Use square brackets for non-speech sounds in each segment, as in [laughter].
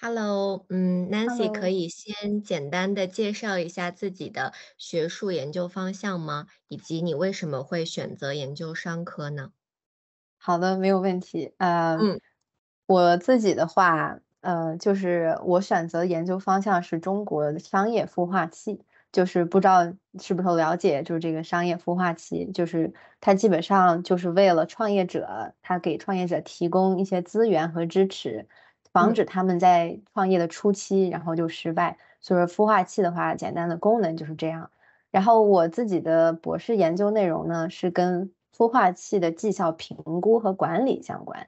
Hello，嗯，Nancy 可 Hello，以先简单的介绍一下自己的学术研究方向吗？以及你为什么会选择研究商科呢？好的，没有问题。呃，嗯我自己的话，呃，就是我选择研究方向是中国的商业孵化器，就是不知道是不是了解，就是这个商业孵化器，就是它基本上就是为了创业者，它给创业者提供一些资源和支持，防嗯止他们在创业的初期然后就失败。所以说孵化器的话，简单的功能就是这样。然后我自己的博士研究内容呢，是跟孵化器的绩效评估和管理相关。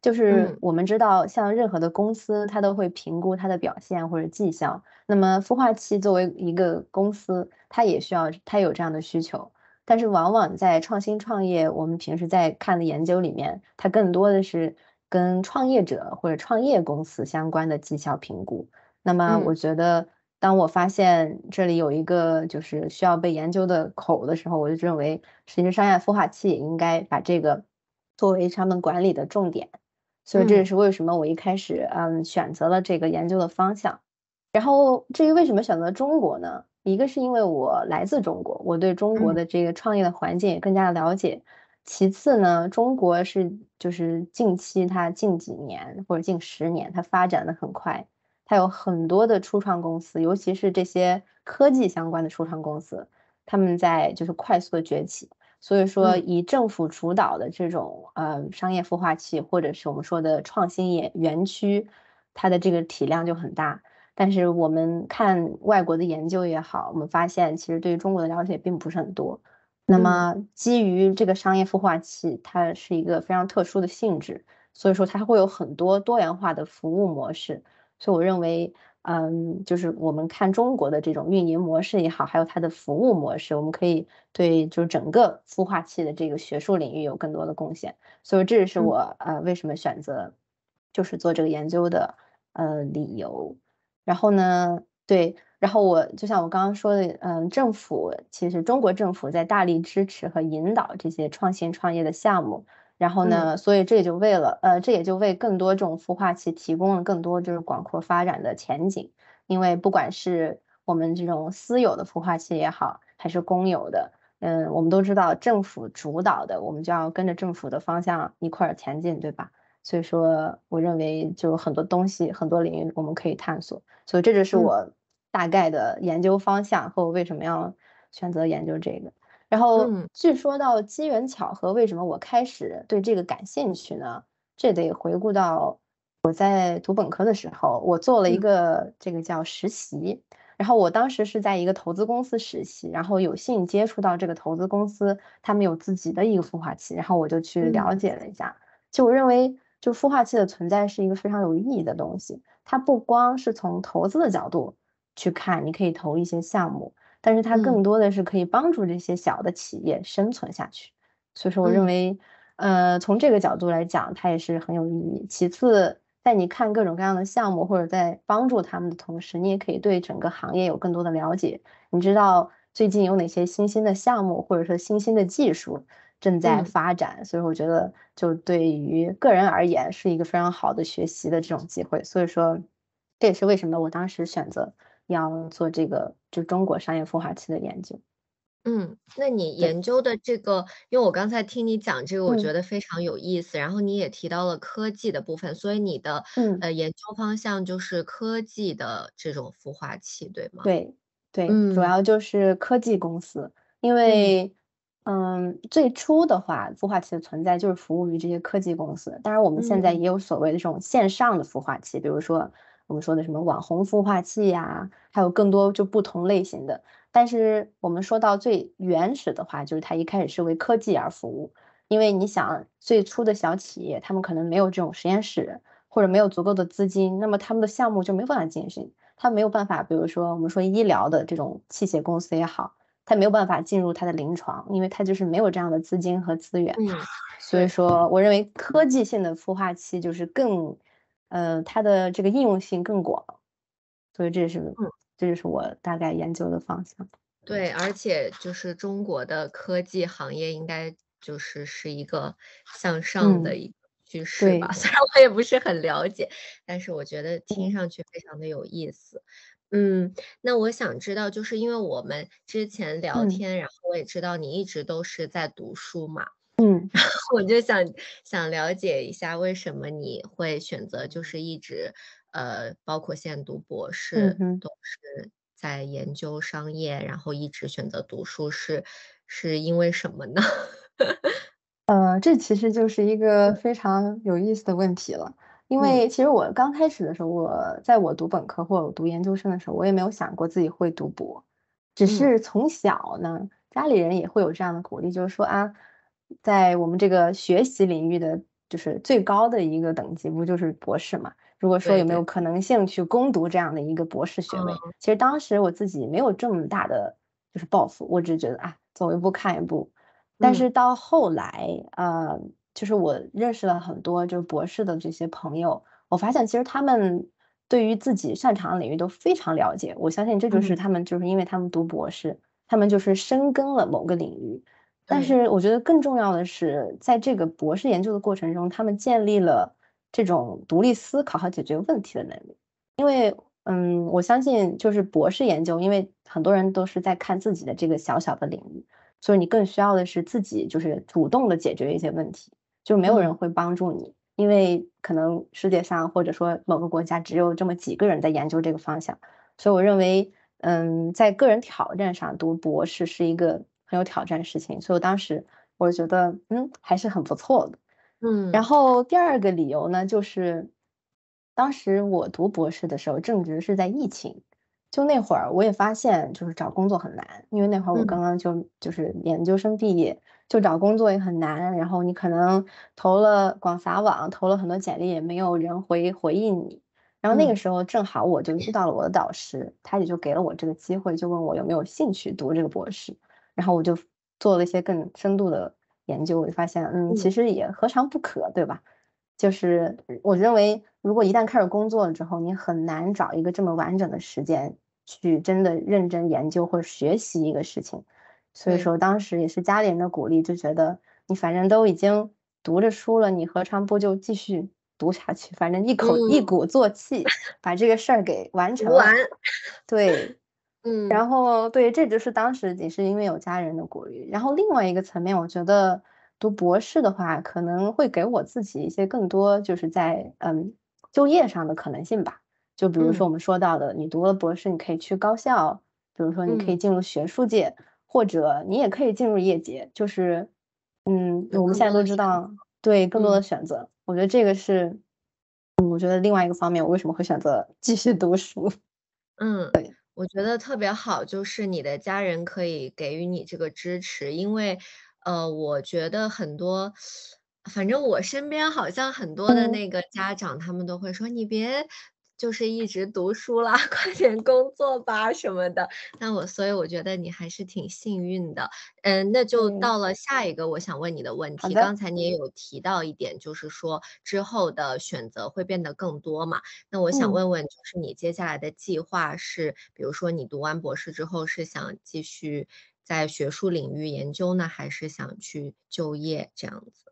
就是嗯我们知道，像任何的公司，它都会评估它的表现或者绩效。那么孵化器作为一个公司，它也需要，它有这样的需求。但是往往在创新创业，我们平时在看的研究里面，它更多的是跟创业者或者创业公司相关的绩效评估。那么嗯我觉得，当我发现这里有一个就是需要被研究的口的时候，我就认为，其实商业孵化器也应该把这个作为他们管理的重点。所以这也嗯是为什么我一开始嗯选择了这个研究的方向。然后至于为什么选择中国呢？一个是因为我来自中国，我对中国嗯的这个创业的环境也更加的了解。其次呢，中国是就是近期它近几年或者近十年，它发展的很快，它有很多的初创公司，尤其是这些科技相关的初创公司，他们在就是快速的崛起。所以说，嗯以政府主导的这种呃商业孵化器，或者是我们说的创新园园区，它的这个体量就很大。但是我们看外国的研究也好，我们发现其实对于中国的了解并不是很多。那嗯么基于这个商业孵化器，它是一个非常特殊的性质，所以说它会有很多多元化的服务模式。所以我认为，嗯，就是我们看中国的这种运营模式也好，还有它的服务模式，我们可以对就是整个孵化器的这个学术领域有更多的贡献。所以这也是嗯我呃为什么选择就是做这个研究的呃理由。然后呢，对，然后我就像我刚刚说的，嗯，政府其实中国政府在大力支持和引导这些创新创业的项目，然后嗯呢，所以这也就为了，呃，这也就为更多这种孵化器提供了更多就是广阔发展的前景。因为不管是我们这种私有的孵化器也好，还是公有的，嗯，我们都知道政府主导的，我们就要跟着政府的方向一块儿前进，对吧？所以说，我认为就很多东西、很多领域我们可以探索，所以这就是嗯我大概的研究方向和我为什么要选择研究这个。然后，嗯据说到机缘巧合，为什么我开始对这个感兴趣呢？这得回顾到我在读本科的时候，我做了一嗯个这个叫实习，然后我当时是在一个投资公司实习，然后有幸接触到这个投资公司，他们有自己的一个孵化器，然后我就去了嗯解了一下。就我认为，就孵化器的存在是一个非常有意义的东西。它不光是从投资的角度去看，你可以投一些项目，但是它嗯更多的是可以帮助这些小的企业生存下去。所以说，我认嗯为，呃，从这个角度来讲，它也是很有意义。其次，在你看各种各样的项目或者在帮助他们的同时，你也可以对整个行业有更多的了解。你知道最近有哪些新兴的项目，或者说新兴的技术正在嗯发展，所以我觉得就对于个人而言是一个非常好的学习的这种机会。所以说，这也是为什么我当时选择要做这个就中国商业孵化器的研究。嗯，那你，研究的这个，因为我刚才听你讲这个，我觉嗯得非常有意思。然后你也提到了科技的部分，所以你的嗯。呃研究方向就是科技的这种孵化器，对吗？对，对，主嗯要就是科技公司。因嗯为，嗯，最初的话，孵化器的存在就是服务于这些科技公司。当然我们现在嗯也有所谓的这种线上的孵化器，比如说我们说的什么网红孵化器呀，还有更多就不同类型的。但是我们说到最原始的话，就是它一开始是为科技而服务。因为你想最初的小企业，他们可能没有这种实验室，或者没有足够的资金，那么他们的项目就没办法进行。他没有办法，比如说我们说医疗的这种器械公司也好，他没有办法进入他的临床，因为他就是没有这样的资金和资源。嗯，所以，说，我认为科技性的孵化器就是更，呃，它的这个应用性更广，所以这是嗯。这就是我大概研究的方向。对，而且就是中国的科技行业应该就是是一个向上的嗯。一个趋势吧。[laughs] 虽然我也不是很了解，但是我觉得听上去非常的有意思。嗯，那我想知道，就是因为我们之前聊天，然后我也知道你一直都是在读书嘛。嗯，然 [laughs] 后我就想想了解一下，为什么你会选择就是一直呃，包括现在读博士嗯都是在研究商业，然后一直选择读书，是是因为什么呢？[laughs] 呃，这其实就是一个非常有意思的问题了。因为其实我刚开始的时候，我在我读本科或者读研究生的时候，我也没有想过自己会读博，只是从小呢，家里人也会有这样的鼓励，就是说啊，在我们这个学习领域的，就是最高的一个等级，不就是博士嘛？如果说有没有可能性去攻读这样的一个博士学位，其实当时我自己没有这么大的就是抱负，我只是觉得啊，走一步看一步。但是到后来，呃。就是我认识了很多就是博士的这些朋友，我发现其实他们对于自己擅长的领域都非常了解。我相信这就是他们就是因为他们读博士，他们就是深耕了某个领域。但是我觉得更重要的是，在这个博士研究的过程中，他们建立了这种独立思考和解决问题的能力。因为，嗯，我相信就是博士研究，因为很多人都是在看自己的这个小小的领域，所以你更需要的是自己就是主动的解决一些问题。就没有人会帮助你，因为可能世界上或者说某个国家只有这么几个人在研究这个方向，所以我认为，嗯，在个人挑战上读博士是一个很有挑战的事情，所以我当时我觉得，嗯，还是很不错的，嗯。然后第二个理由呢，就是当时我读博士的时候正值是在疫情，就那会儿我也发现就是找工作很难，因为那会儿我刚刚就就是研究生毕业。就找工作也很难，然后你可能投了广撒网，投了很多简历，也没有人回回应你。然后那个时候正好我就遇到了我的导师，他也就给了我这个机会，就问我有没有兴趣读这个博士。然后我就做了一些更深度的研究，我就发现，嗯，其实也何尝不可，对吧？就是我认为，如果一旦开始工作了之后，你很难找一个这么完整的时间去真的认真研究或者学习一个事情。所以说，当时也是家里人的鼓励，就觉得你反正都已经读着书了，你何尝不就继续读下去？反正一口一鼓作气把这个事儿给完成了。对，嗯。然后，对，这就是当时也是因为有家人的鼓励。然后另外一个层面，我觉得读博士的话，可能会给我自己一些更多就是在嗯就业上的可能性吧。就比如说我们说到的，你读了博士，你可以去高校，比如说你可以进入学术界。或者你也可以进入业界，就是，嗯，我们现在都知道，对更多的选择，我觉得这个是，嗯，我觉得另外一个方面，我为什么会选择继续读书？嗯，对，我觉得特别好，就是你的家人可以给予你这个支持，因为，呃，我觉得很多，反正我身边好像很多的那个家长，他们都会说你别。就是一直读书啦，[laughs] 快点工作吧什么的。那我所以我觉得你还是挺幸运的。嗯，那就到了下一个我想问你的问题。刚才你也有提到一点，就是说之后的选择会变得更多嘛？那我想问问，就是你接下来的计划是，比如说你读完博士之后是想继续在学术领域研究呢，还是想去就业这样子？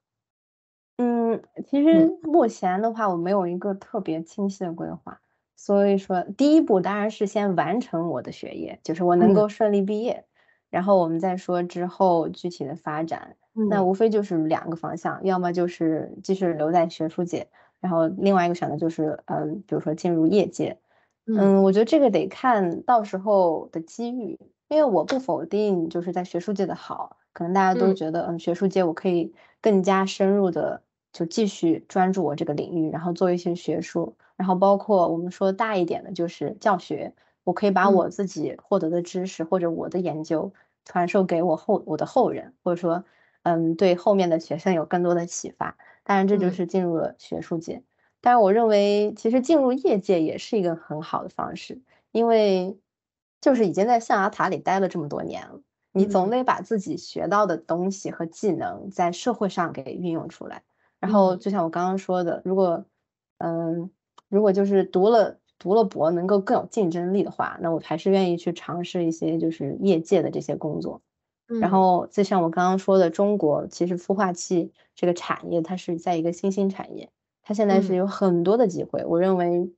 嗯，其实目前的话，我没有一个特别清晰的规划，所以说第一步当然是先完成我的学业，就是我能够顺利毕业，然后我们再说之后具体的发展。那无非就是两个方向，要么就是继续留在学术界，然后另外一个选择就是，嗯，比如说进入业界。嗯，我觉得这个得看到时候的机遇，因为我不否定就是在学术界的好，可能大家都觉得，嗯，学术界我可以更加深入的。就继续专注我这个领域，然后做一些学术，然后包括我们说大一点的，就是教学。我可以把我自己获得的知识或者我的研究传授给我后我的后人，或者说，嗯，对后面的学生有更多的启发。当然，这就是进入了学术界。但是，我认为其实进入业界也是一个很好的方式，因为就是已经在象牙塔里待了这么多年了，你总得把自己学到的东西和技能在社会上给运用出来。然后就像我刚刚说的，如果，嗯，如果就是读了读了博能够更有竞争力的话，那我还是愿意去尝试一些就是业界的这些工作。然后就像我刚刚说的，中国其实孵化器这个产业，它是在一个新兴产业，它现在是有很多的机会。我认为，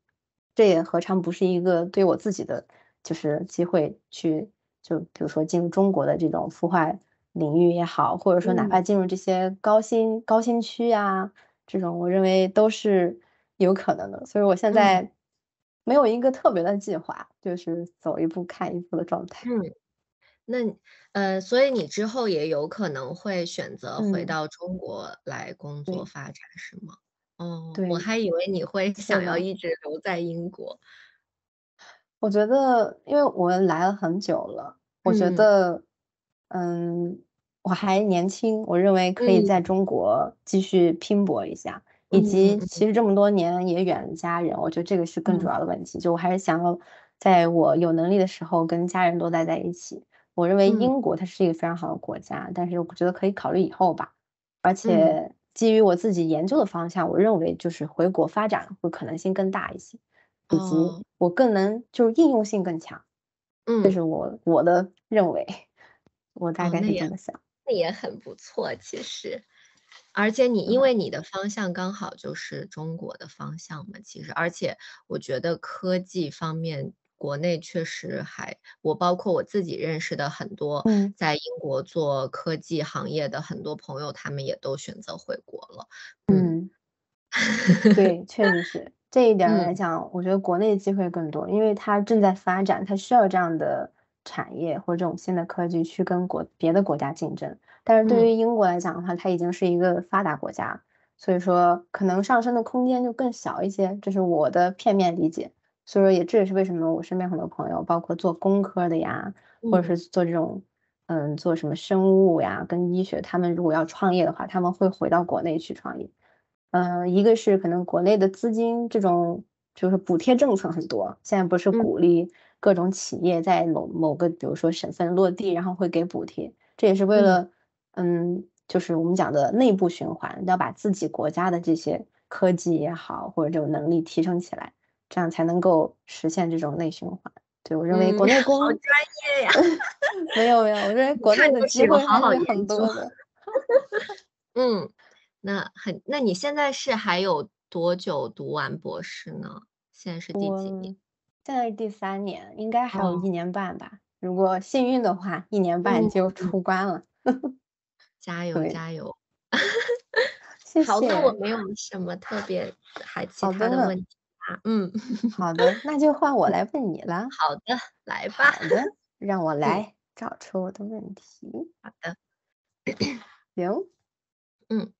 这也何尝不是一个对我自己的就是机会去，就比如说进入中国的这种孵化领域也好，或者说哪怕进入这些高新高新区呀，这种我认为都是有可能的。所以我现在没有一个特别的计划，就是走一步看一步的状态。嗯。那呃，所以你之后也有可能会选择回到中国来工作发展，是吗？哦，我还以为你会想要一直留在英国。我觉得，因为我来了很久了，我觉得，嗯，我还年轻，我认为可以在中国继续拼搏一下，以及其实这么多年也远了家人，我觉得这个是更主要的问题。就我还是想要在我有能力的时候跟家人多待在一起。我认为英国它是一个非常好的国家，但是我觉得可以考虑以后吧。而且基于我自己研究的方向，我认为就是回国发展会可能性更大一些，以及我更能就是应用性更强。嗯，这是我我的认为，我大概是这么想。那也很不错，其实。而且你因为你的方向刚好就是中国的方向嘛，其实而且我觉得科技方面。国内确实还，我包括我自己认识的很多在英国做科技行业的很多朋友，他们也都选择回国了。嗯，对，确实是这一点来讲，我觉得国内机会更多，因为它正在发展，它需要这样的产业或者这种新的科技去跟国别的国家竞争。但是对于英国来讲的话，它已经是一个发达国家，所以说可能上升的空间就更小一些，这是我的片面理解。所以说，也这也是为什么我身边很多朋友，包括做工科的呀，或者是做这种，嗯，做什么生物呀，跟医学，他们如果要创业的话，他们会回到国内去创业。嗯，一个是可能国内的资金这种就是补贴政策很多，现在不是鼓励各种企业在某某个比如说省份落地，然后会给补贴，这也是为了，嗯，就是我们讲的内部循环，要把自己国家的这些科技也好，或者这种能力提升起来。这样才能够实现这种内循环。对我认为国内工好专业呀，[laughs] 没有没有，我认为国内的机会还是很多的。[laughs] 嗯，那很，那你现在是还有多久读完博士呢？现在是第几年？现在是第三年，应该还有一年半吧。如果幸运的话，一年半就出关了。加 [laughs] 油加油！[laughs] 谢谢。好的，我没有什么特别还其他的问题啊。嗯，[laughs] 好的，那就换我来问你了。好的，来吧。好的，让我来找出我的问题。好的，行。嗯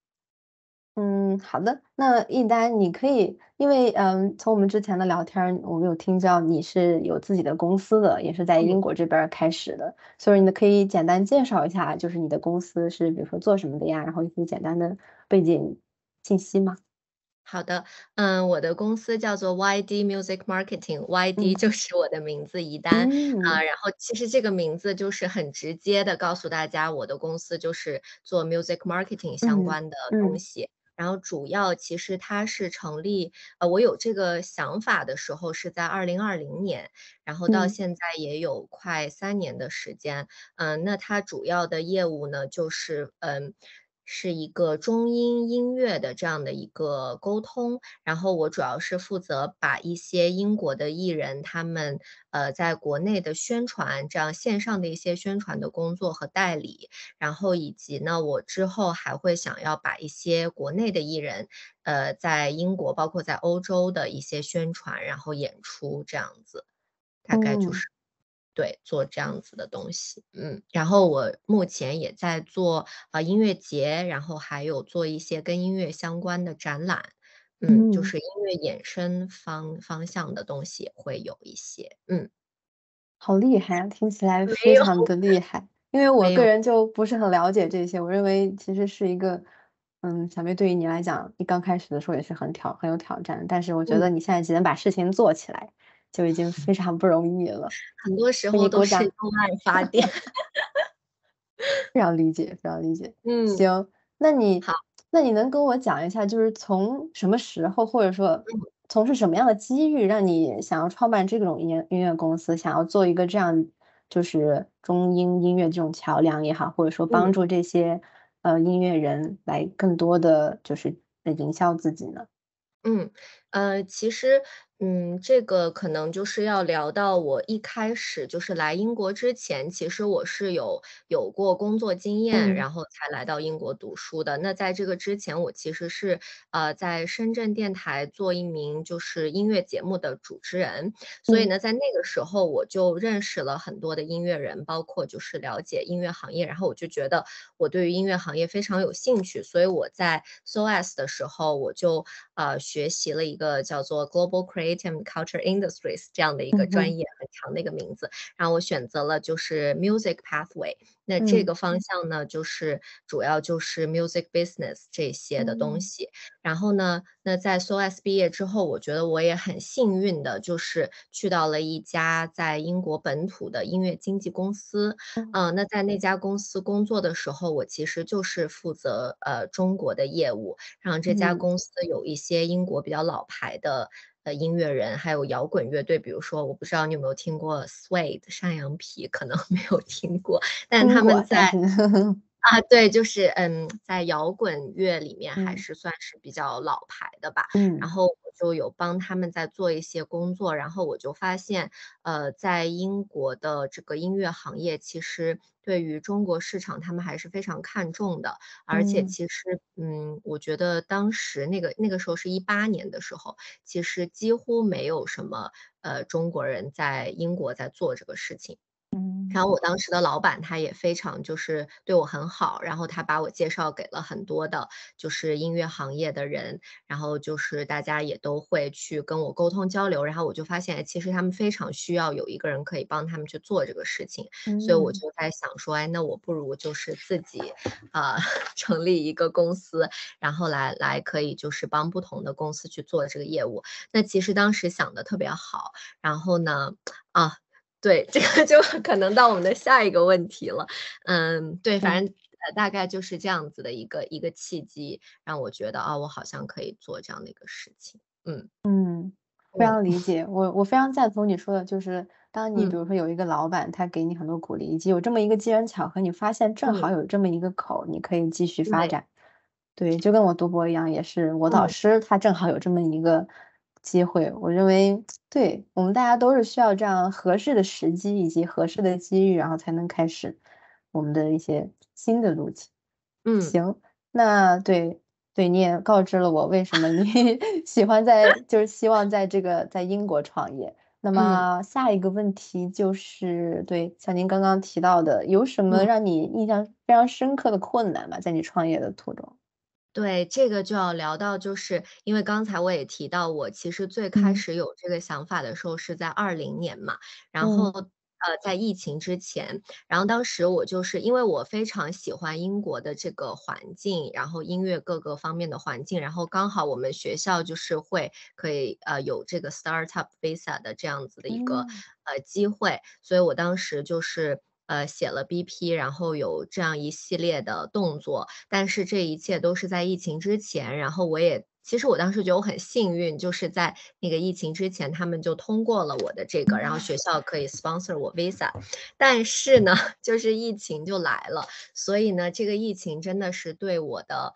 嗯，好的。那一丹，你可以，因为嗯，从我们之前的聊天，我们有听到你是有自己的公司的，也是在英国这边开始的，所以你可以简单介绍一下，就是你的公司是比如说做什么的呀？然后一些简单的背景信息吗？好的，嗯，我的公司叫做 YD Music Marketing，YD 就是我的名字一丹啊。然后其实这个名字就是很直接的告诉大家，我的公司就是做 music marketing 相关的东西。然后主要其实它是成立，呃，我有这个想法的时候是在二零二零年，然后到现在也有快三年的时间。嗯，那它主要的业务呢，就是嗯。是一个中英音乐的这样的一个沟通，然后我主要是负责把一些英国的艺人他们呃在国内的宣传，这样线上的一些宣传的工作和代理，然后以及呢，我之后还会想要把一些国内的艺人，呃，在英国包括在欧洲的一些宣传，然后演出这样子，大概就是。对，做这样子的东西，嗯，然后我目前也在做啊音乐节，然后还有做一些跟音乐相关的展览，嗯，就是音乐衍生方方向的东西会有一些，嗯，好厉害啊，听起来非常的厉。害，因为我个人就不是很了解这些，我认为其实是一个，嗯，小妹对于你来讲，你刚开始的时候也是很挑很有挑战，但是我觉得你现在只能把事情做起来。就已经非常不容易了，很多时候都是用爱发 [laughs] 电，非常理解，非常理解。嗯，行，那你好，那你能跟我讲一下，就是从什么时候，或者说从事什么样的机遇，让你想要创办这种音音乐公司，想要做一个这样就是中英音乐这种桥梁也好，或者说帮嗯。助这些，呃，音乐人来更多的就是，呃，营销自己呢？嗯，呃，其实，嗯，这个可能就是要聊到我一开始就是来英国之前，其实我是有有过工作经验，嗯。然后才来到英国读书的。那在这个之前，我其实是，呃，在深圳电台做一名就是音乐节目的主持人。所以嗯。呢，在那个时候我就认识了很多的音乐人，包括就是了解音乐行业，然后我就觉得我对于音乐行业非常有兴趣。所以我在 SOAS 的时候，我就，呃，学习了一个叫做 Global Creative Culture Industries 这样的一个。专业，很长的一个名字。然后我选择了就是 Music Pathway，那这嗯。个方向呢，就是主要就是 Music Business 这些的东嗯。西。然后呢，那在 SOAS 毕业之后，我觉得我也很幸运的就是去到了一家在英国本土的音乐经纪公司。嗯。呃，那在那家公司工作的时候，我其实就是负责，呃，中国的业务，然后这家嗯。公司有一些英国比较老牌的，呃，音乐人，还有摇滚乐队。比如说我不知道你有没有听过 Suede 山羊皮，可能没有听过，但他们在是 [laughs] 啊，对，就是，嗯，在摇滚乐里面还嗯。是算是比较老牌的吧。然嗯。后我就有帮他们在做一些工作，然后我就发现，呃，在英国的这个音乐行业，其实对于中国市场他们还是非常看重的。而且嗯。其实，嗯，我觉得当时那个那个时候是一八年的时候，其实几乎没有什么，呃，中国人在英国在做这个事情。嗯。然后我当时的老板他也非常就是对我很好，然后他把我介绍给了很多的就是音乐行业的人，然后就是大家也都会去跟我沟通交流，然后我就发现，其实他们非常需要有一个人可以帮他们去做这个事情。所以我嗯。就在想说，哎，那我不如就是自己，呃，[laughs] 成立一个公司，然后来来可以就是帮不同的公司去做这个业务。那其实当时想的特别好，然后呢啊，对，这个就 [laughs] 可能到我们的下一个问题了。嗯，对，反嗯。正，呃，大概就是这样子的一个一个契机，让我觉得，啊，我好像可以做这样的一个事情，嗯。嗯，非嗯。常理解。我我非常赞同你说的，就是当你比嗯。如说有一个老板，他给你很多鼓励，以及有这么一个机缘巧合，你发现正嗯。好有这么一个口儿，你可以继续发。展。对，就跟我读博一样，也是我导嗯。师他正好有这么一个机会。我认为对，我们大家都是需要这样合适的时机以及合适的机遇，然后才能开始我们的一些新的路径。嗯。行，那对，对，你也告知了我为什么你 [laughs] 喜欢在就是希望在这个在英国创业。那嗯。么下一个问题就是对，像您刚刚提到的，有什么嗯。让你印象非常深刻的困难吗？在你创业的途中。对，这个就要聊到就是因为刚才我也提到，我其实最开嗯。始有这个想法的时候是在二零年嘛，然后，嗯。呃，在疫情之前。然后当时我就是因为我非常喜欢英国的这个环境，然后音乐各个方面的环境，然后刚好我们学校就是会可以，呃，有这个 Startup Visa 的这样子的一个，嗯。呃，机会。所以我当时就是，呃，写了 BP，然后有这样一系列的动作。但是这一切都是在疫情之前，然后我也其实我当时觉得我很幸运，就是在那个疫情之前，他们就通过了我的这个，然后学校可以 sponsor 我 Visa。但是呢，[laughs] 就是疫情就来了，所以呢，这个疫情真的是对我的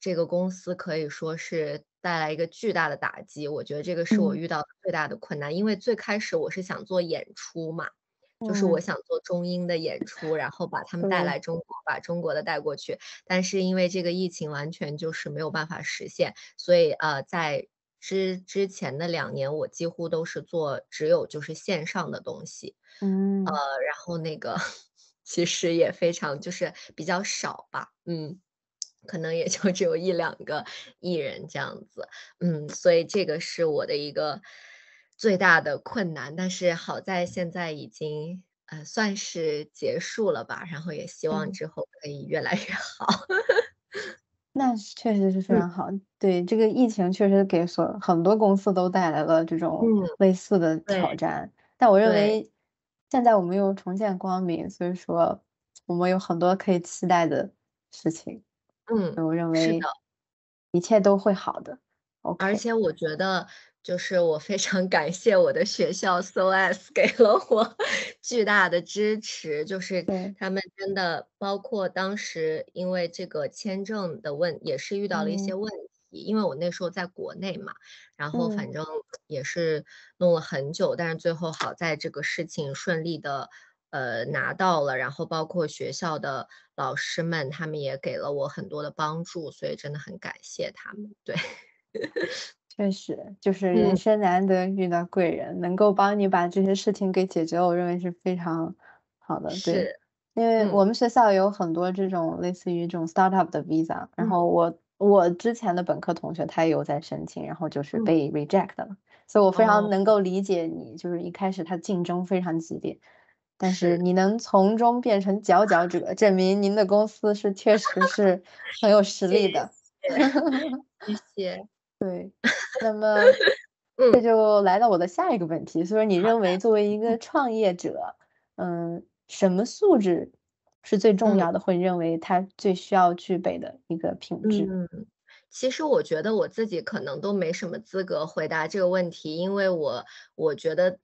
这个公司可以说是带来一个巨大的打击，我觉得这个是我嗯。遇到最大的困难。因为最开始我是想做演出嘛，就是我嗯。想做中英的演出，然后把他们带。来中国，把中国的带过去。但是因为这个疫情完全就是没有办法实现，所以，呃，在之之前的两年，我几乎都是做只有就是线上的东西。呃，嗯。然后那个 [laughs] 其实也非常就是比较少吧，嗯，可能也就只有一两个艺人这样子。嗯，所以这个是我的一个最大的困难，但是好在现在已经，呃，算是结束了吧，然后也希望嗯。之后可以越来越好。[laughs] 那确实是非嗯。常好。对，这个疫情确实给所很多公司都带来了这种嗯，类似的挑对，战。但我认。为现在我们又重见光明，所以说我们有很多可以期待的事情。嗯，我认为。一切都会好的，而 OK。且我觉得就是我非常感谢我的学校 SOAS 给了我 [laughs] 巨大的支持，就是。他们真的包括当时因为这个签证的问也是遇到了一些嗯。问题，因为我那时候在国内嘛，然后嗯。反正也是弄了很久，但是最后好在这个事情顺利的，呃，拿到了，然后包括学校的老师们，他们也给了我很多的帮助，所以真的很感谢他们，对。确实，就是人嗯。生难得遇到贵人，能够帮你把这些事情给解决，我认为是非常好的，对。是，因为我嗯。们学校有很多这种类似于这种 startup 的 visa，然嗯。后我我之前的本科同学他也有在申请，然后就是嗯。被 reject 了。所以我非常能哦。够理解你，就是一开始他竞争非常激烈，但是是。你能从中变成佼佼者，证明您的公司是确实是很有实力的。谢谢。对，[laughs] 那么这嗯。就来到我的下一个问题，所以你，认为作为一嗯。个创业者，嗯，什么素质是最重嗯。要的，或者认为他最需要具备的一个品质？嗯，其实我觉得我自己可能都没什么资格回答这个问题，因为我我觉得，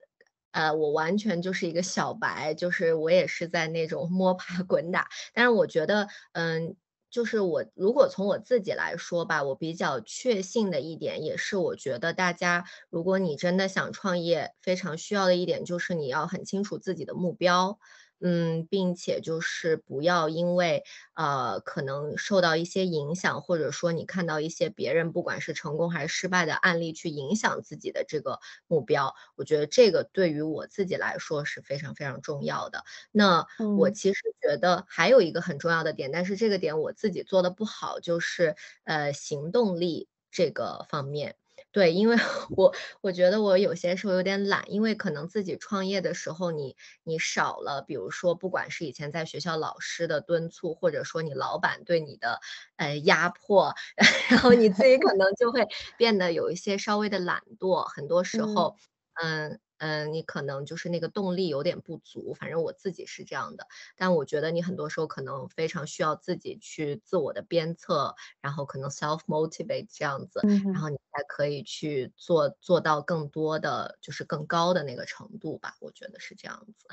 呃，我完全就是一个小白，就是我也是在那种摸爬滚打。但是我觉得，嗯，就是我如果从我自己来说吧，我比较确信的一点，也是我觉得大家如果你真的想创业，非常需要的一点就是你要很清楚自己的目标。嗯，并且就是不要因为，呃，可能受到一些影响，或者说你看到一些别人不管是成功还是失败的案例去影响自己的这个目标，我觉得这个对于我自己来说是非常非常重要的。那我嗯。其实觉得还有一个很重要的点，但是这个点我自己做的不好，就是，呃，行动力这个方面。对，因为 [laughs] 我我觉得我有些时候有点懒，因为可能自己创业的时候，你你少了，比如说不管是以前在学校老师的敦促，或者说你老板对你的，呃，压迫，[laughs] 然后你自己可能就会变得有一些稍微的懒惰，很多时嗯。候，嗯，嗯，你可能就是那个动力有点不足，反正我自己是这样的。但我觉得你很多时候可能非常需要自己去自我的鞭策，然后可能 self motivate 这样子。然后你才可以去做做到更多的就是更高的那个程度吧，我觉得是这样子。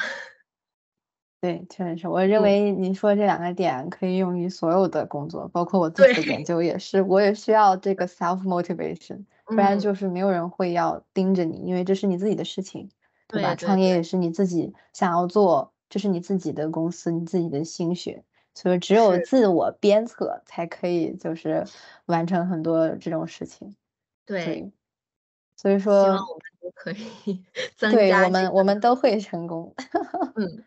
对，确实是。我认嗯。为你说这两个点可以用于所有的工作，包括我自己的研。[laughs] 究也是，我也需要这个 self motivation，不然嗯。就是没有人会要盯着你，因为这是你自己的事情，对吧？对对对。创业也是你自己想要做，这是你自己的公司，你自己的心血，所以只有。自我鞭策才可以就是完成很多这种事情。对。所以说希望我们都可以 [laughs] 增对，我们我们都会成功。嗯。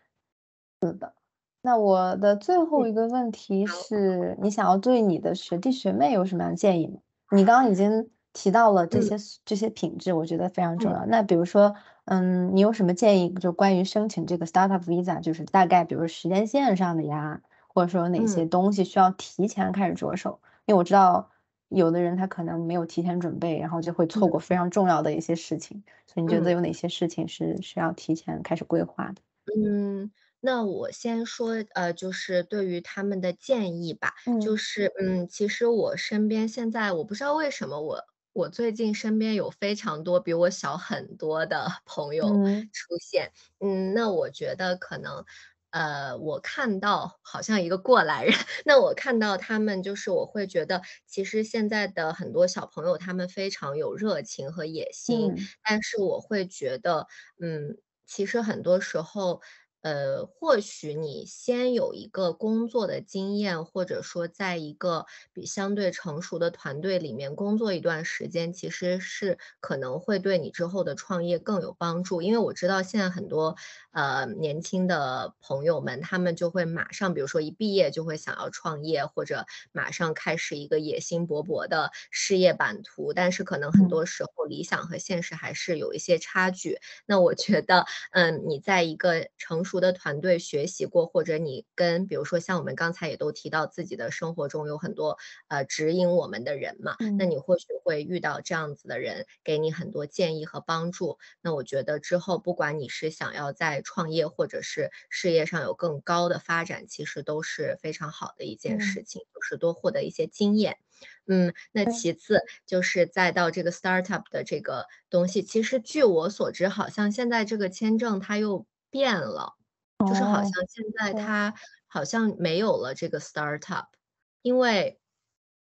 是的。那我的最嗯。后一个问题。是，你想要对你的学弟学妹有什么样的建议吗？你刚刚已经提到了这嗯。些素这些品质，我觉得非常重嗯。要。那比如说，嗯，你有什么建议，就关于申请这个 startup visa，就是大概比如时间线上的呀，或者说哪嗯。些东西需要提前开始着手？因为我知道有的人他可能没有提前准备，然后就会错嗯。过非常重要的一些事情，所以你觉得嗯。有哪些事情是需要提前开始规划的？嗯，那我先说，呃，就是对于他们的建议吧。就嗯。是，嗯，其实我身边现在我不知道为什么我我最近身边有非常多比我小很多的 [laughs] 朋友嗯。出现。嗯，那我觉得可能，呃，我看到好像一个过来人，[laughs] 那我看到他们就是我会觉得，其实现在的很多小朋友，他们非常有热情和野心。嗯。但是我会觉得，嗯，其实很多时候，呃，或许你先有一个工作的经验，或者说在一个比相对成熟的团队里面工作一段时间，其实是可能会对你之后的创业更有帮助。因为我知道现在很多，呃，年轻的朋友们，他们就会马上比如说一毕业就会想要创业，或者马上开始一个野心勃勃的事业版图，但是可能很嗯。多时候理想和现实还是有一些差距。那我觉得，嗯，你在一个成熟熟的团队学习过，或者你跟比如说像我们刚才也都提到自己的生活中有很多呃指引我们的人嘛，那嗯。你或许会遇到这样子的人，给你很多建议和帮助。那我觉得之后不管你是想要在创业或者是事业上有更高的发展，其实都是非常好的一件嗯。事情，就是多获得一些经验。嗯，那。其次就是再到这个 startup 的这个东西，其实据我所知，好像现在这个签证它又变了，就是好像哦，现在。它好像没有了这个 startup。因为，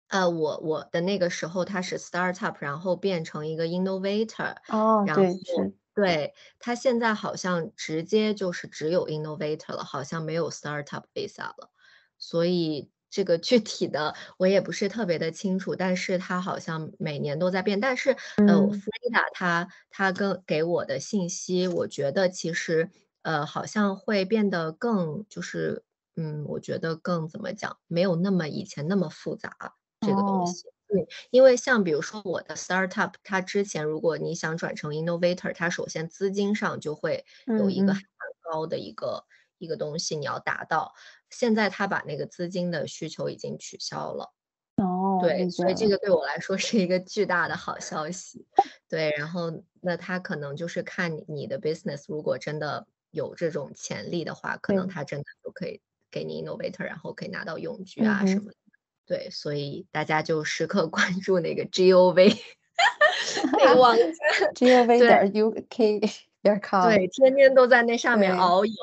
呃，我我的那个时候它是 startup，然后变成一个 innovator，哦，然后对，对，它现在好像直接就是只有 innovator 了，好像没有 startup visa 了。所以这个具体的我也不是特别的清楚，但是它好像每年都在变。但是，呃嗯。，Frida 她她跟给我的信息，我觉得其实，呃，好像会变得更就是嗯，我觉得更怎么讲，没有那么以前那么复杂，这个东哦。西。对，因为像比如说我的 startup，它之前如果你想转成 innovator，它首先资金上就会有一个还嗯嗯。蛮高的一个一个东西你要达到。现在他把那个资金的需求已经取消了。哦，对。所以这个对我来说是一个巨大的好消息。对，然后那他可能就是看你的 business，如果真的有这种潜力的话，可能他。真的就可以给你 innovator，然后可以拿到永居。啊什么的。对，所以大家就时刻 [laughs] 关注那个 gov 那个网站，[laughs] 对。gov.uk.com。对，天天都在那上面对。遨游。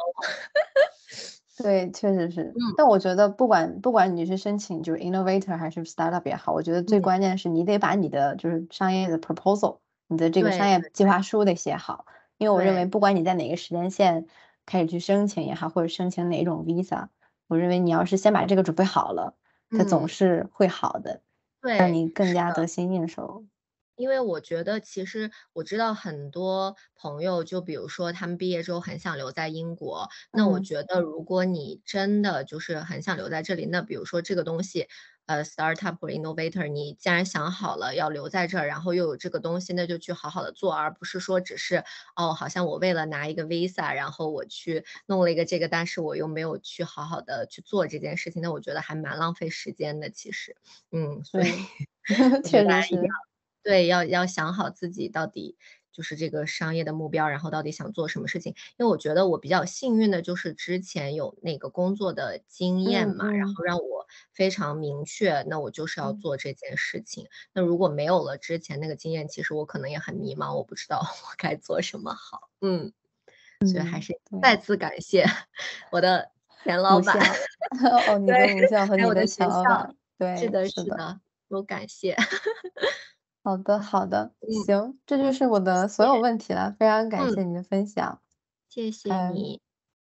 对，确实是。嗯。但我觉得不管不管你是申请就是 innovator 还是 startup 也好，我觉得最嗯。关键是你得把你的就是商业的 proposal，你的这个商业计。划书得写好。因为我认为。不管你在哪个时间线开始去申请也好，或者申请哪种 visa，我认为你要是先把这个准备好了，它总嗯。是会好的，让对，你更。加得心应手。因为我觉得其实我知道很多朋友，就比如说他们毕业之后很想留在英国，那我嗯。觉得如果你真的就是很想留在这里，那比如说这个东西，呃，startup 或 innovator，你既然想好了要留在这儿，然后又有这个东西，那就去好好的做，而不是说只是，哦，好像我为了拿一个 visa，然后我去弄了一个这个，但是我又没有去好好的去做这件事情，那我觉得还蛮浪费时间的，其实。嗯，所以 [laughs] 确实是。对，要要想好自己到底就是这个商业的目标，然后到底想做什么事情。因为我觉得我比较幸运的就是之前有那个工作的经验嘛，然。后让我非常明确，那我就是要嗯。做这件事情。那如果没有了之前那个经验，其实我可能也很迷茫，我不知道 [laughs] 我该做什么好。嗯，所以还嗯，是。再次感谢 [laughs] 我的前老板。哦，你的对，母校和你的学校。前老板，对，是的是的。是的，多感谢。好的好的，嗯。行，这就是我的所有。问题了，非常感嗯。谢你的分享。谢谢嗯。你。